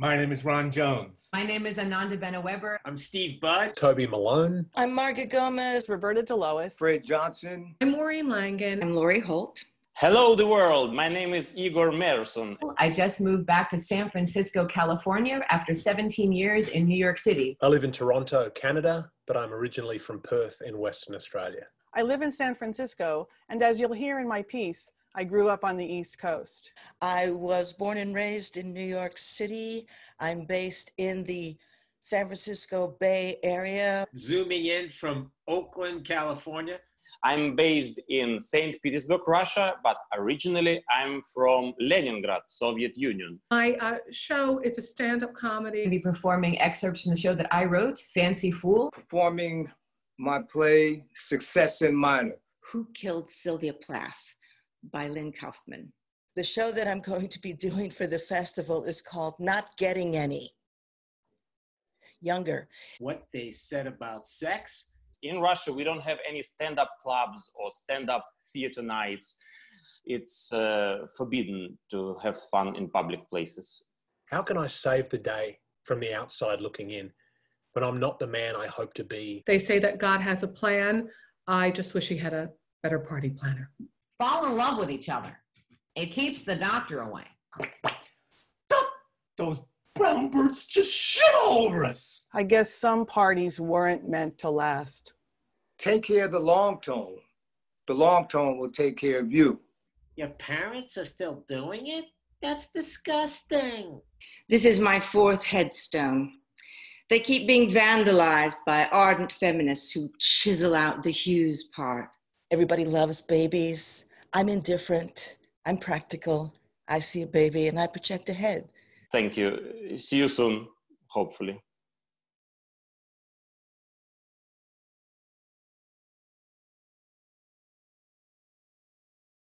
My name is Ron Jones. My name is Ananda Bena Weber. I'm Steve Budd. Toby Malone. I'm Marga Gomez. Roberta D'Alois. Fred Johnson. I'm Maureen Langan. I'm Lorri Holt. Hello, the world. My name is Igor Meerson. I just moved back to San Francisco, California after 17 years in New York City. I live in Toronto, Canada, but I'm originally from Perth in Western Australia. I live in San Francisco, and as you'll hear in my piece, I grew up on the East Coast. I was born and raised in New York City. I'm based in the San Francisco Bay Area. Zooming in from Oakland, California. I'm based in St. Petersburg, Russia, but originally I'm from Leningrad, Soviet Union. My uh, show, it's a stand-up comedy. I'll be performing excerpts from the show that I wrote, Fancy Fool. Performing my play, Success in Minor. Who Killed Sylvia Plath? By Lynn Kaufman. The show that I'm going to be doing for the festival is called Not Getting Any. Younger. What they said about sex. In Russia, we don't have any stand up clubs or stand up theater nights. It's uh, forbidden to have fun in public places. How can I save the day from the outside looking in when I'm not the man I hope to be? They say that God has a plan. I just wish he had a better party planner fall in love with each other. It keeps the doctor away. Those brown birds just shit all over us. I guess some parties weren't meant to last. Take care of the long tone. The long tone will take care of you. Your parents are still doing it? That's disgusting. This is my fourth headstone. They keep being vandalized by ardent feminists who chisel out the Hughes part. Everybody loves babies. I'm indifferent. I'm practical. I see a baby and I project ahead. Thank you. See you soon, hopefully.